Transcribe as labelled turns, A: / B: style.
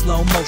A: slow motion.